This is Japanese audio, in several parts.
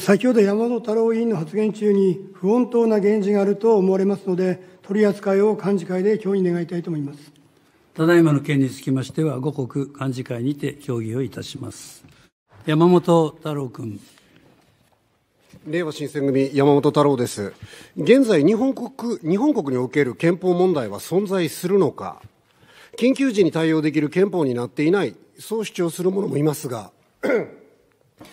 先ほど山本太郎委員の発言中に不穏当な言辞があると思われますので、取り扱いを幹事会で協議願いたいと思います。ただいまの件につきましては、五国幹事会にて協議をいたします。山本太郎君。令和新選組、山本太郎です。現在日本国、日本国における憲法問題は存在するのか、緊急時に対応できる憲法になっていない、そう主張する者もいますが、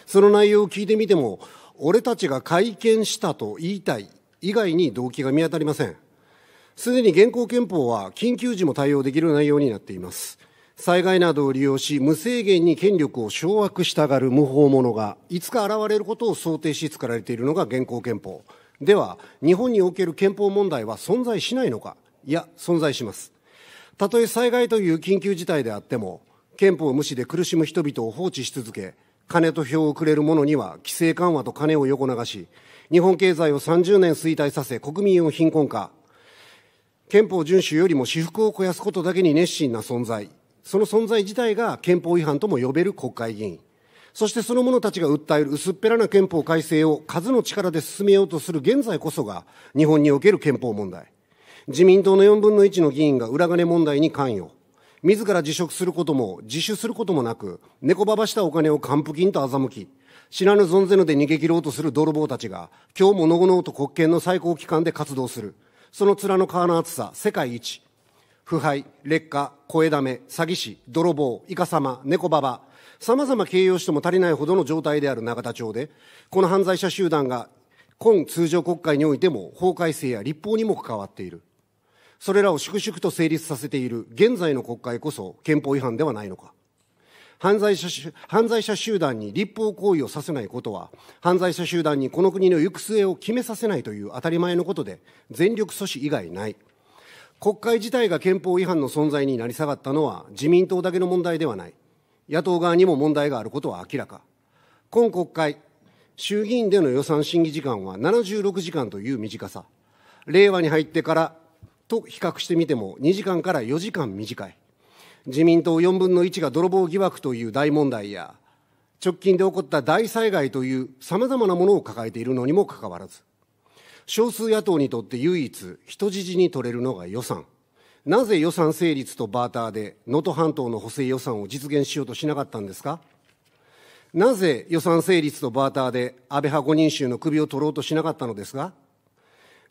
その内容を聞いてみても、俺たちが会見したと言いたい以外に動機が見当たりません。すでに現行憲法は緊急時も対応できる内容になっています。災害などを利用し、無制限に権力を掌握したがる無法者が、いつか現れることを想定し作られているのが現行憲法。では、日本における憲法問題は存在しないのか？いや、存在します。たとえ災害という緊急事態であっても、憲法無視で苦しむ人々を放置し続け、金と票をくれる者には規制緩和と金を横流し、日本経済を30年衰退させ、国民を貧困化、憲法遵守よりも私腹を肥やすことだけに熱心な存在、その存在自体が憲法違反とも呼べる国会議員、そしてその者たちが訴える薄っぺらな憲法改正を数の力で進めようとする現在こそが日本における憲法問題。自民党の4分の1の議員が裏金問題に関与。自ら辞職することも自首することもなく、猫ばばしたお金を還付金と欺き、知らぬ存ぜぬで逃げ切ろうとする泥棒たちが、今日ものごのと国権の最高機関で活動する。その面の川の厚さ、世界一。腐敗、劣化、声だめ、詐欺師、泥棒、イカ様、猫ババ、様々形容しても足りないほどの状態である永田町で、この犯罪者集団が今通常国会においても法改正や立法にも関わっている。それらを粛々と成立させている現在の国会こそ憲法違反ではないのか。犯罪者犯罪者集団に立法行為をさせないことは、犯罪者集団にこの国の行く末を決めさせないという当たり前のことで、全力阻止以外ない。国会自体が憲法違反の存在になり下がったのは自民党だけの問題ではない。野党側にも問題があることは明らか。今国会、衆議院での予算審議時間は76時間という短さ。令和に入ってからと比較してみても2時間から4時間短い。自民党4分の1が泥棒疑惑という大問題や、直近で起こった大災害という様々なものを抱えているのにもかかわらず、少数野党にとって唯一人質に取れるのが予算。なぜ予算成立とバーターで能登半島の補正予算を実現しようとしなかったんですか？なぜ予算成立とバーターで安倍派5人衆の首を取ろうとしなかったのですか？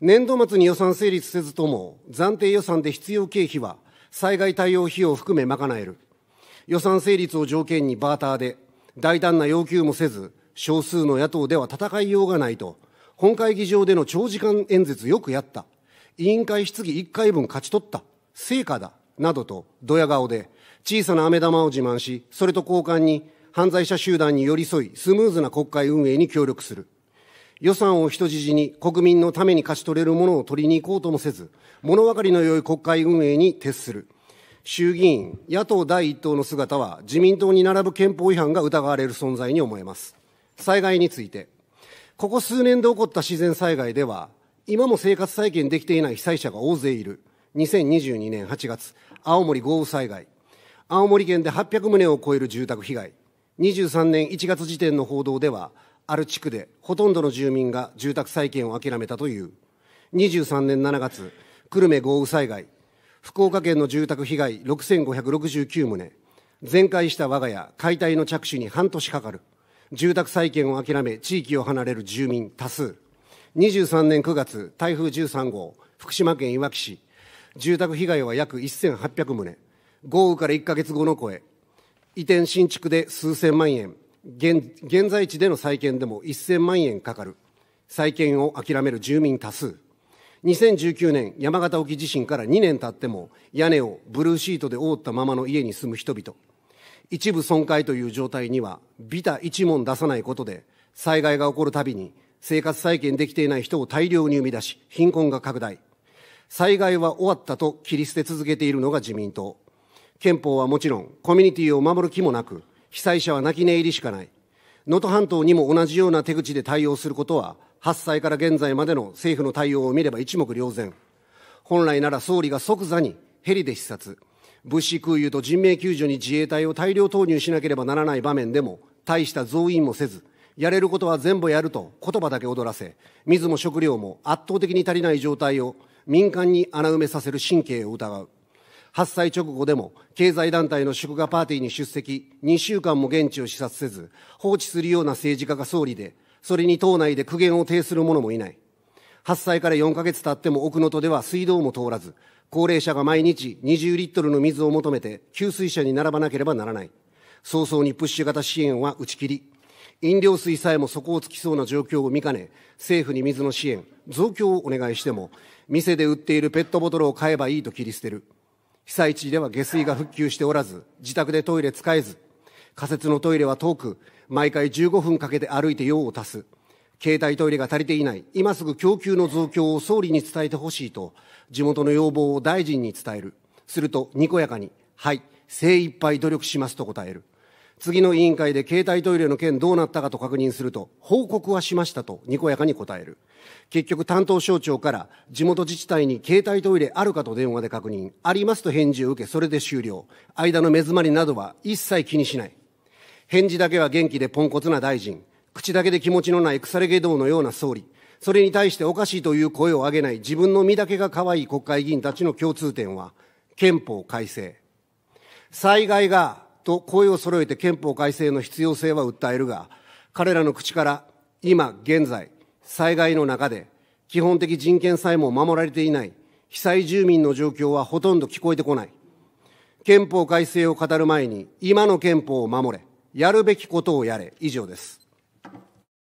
年度末に予算成立せずとも暫定予算で必要経費は災害対応費用を含め賄える。予算成立を条件にバーターで大胆な要求もせず少数の野党では戦いようがないと本会議場での長時間演説よくやった。委員会質疑1回分勝ち取った。成果だ。などと、ドヤ顔で、小さな飴玉を自慢し、それと交換に、犯罪者集団に寄り添い、スムーズな国会運営に協力する。予算を人質に国民のために勝ち取れるものを取りに行こうともせず、物分かりの良い国会運営に徹する。衆議院、野党第一党の姿は、自民党に並ぶ憲法違反が疑われる存在に思えます。災害について、ここ数年で起こった自然災害では、今も生活再建できていない被災者が大勢いる。2022年8月、青森豪雨災害。青森県で800棟を超える住宅被害。23年1月時点の報道では、ある地区でほとんどの住民が住宅再建を諦めたという。23年7月、久留米豪雨災害。福岡県の住宅被害6569棟。全壊した我が家、解体の着手に半年かかる。住宅再建を諦め、地域を離れる住民多数。23年9月、台風13号、福島県いわき市、住宅被害は約1800棟。豪雨から1ヶ月後の声。移転新築で数千万円。現現在地での再建でも1000万円かかる。再建を諦める住民多数。2019年山形沖地震から2年経っても屋根をブルーシートで覆ったままの家に住む人々。一部損壊という状態には、ビタ一文出さないことで、災害が起こるたびに、生活再建できていない人を大量に生み出し、貧困が拡大。災害は終わったと切り捨て続けているのが自民党。憲法はもちろん、コミュニティを守る気もなく、被災者は泣き寝入りしかない。能登半島にも同じような手口で対応することは、発災から現在までの政府の対応を見れば一目瞭然。本来なら総理が即座にヘリで視察、物資空輸と人命救助に自衛隊を大量投入しなければならない場面でも、大した増員もせず、やれることは全部やると言葉だけ踊らせ、水も食料も圧倒的に足りない状態を民間に穴埋めさせる神経を疑う。発災直後でも経済団体の祝賀パーティーに出席、2週間も現地を視察せず、放置するような政治家が総理で、それに党内で苦言を呈する者もいない。発災から4ヶ月経っても奥能登では水道も通らず、高齢者が毎日20リットルの水を求めて給水車に並ばなければならない。早々にプッシュ型支援は打ち切り、飲料水さえも底をつきそうな状況を見かね、政府に水の支援、増強をお願いしても、店で売っているペットボトルを買えばいいと切り捨てる。被災地では下水が復旧しておらず、自宅でトイレ使えず、仮設のトイレは遠く、毎回15分かけて歩いて用を足す。携帯トイレが足りていない。今すぐ供給の増強を総理に伝えてほしいと、地元の要望を大臣に伝える。すると、にこやかに、はい、精一杯努力しますと答える。次の委員会で携帯トイレの件どうなったかと確認すると、報告はしましたとにこやかに答える。結局担当省庁から地元自治体に携帯トイレあるかと電話で確認、ありますと返事を受け、それで終了。間の目詰まりなどは一切気にしない。返事だけは元気でポンコツな大臣、口だけで気持ちのない腐れ下道のような総理、それに対しておかしいという声を上げない自分の身だけが可愛い国会議員たちの共通点は、憲法改正。災害がと声を揃えて憲法改正の必要性は訴えるが、彼らの口から今現在、災害の中で基本的人権さえも守られていない被災住民の状況はほとんど聞こえてこない。憲法改正を語る前に今の憲法を守れ、やるべきことをやれ、以上です。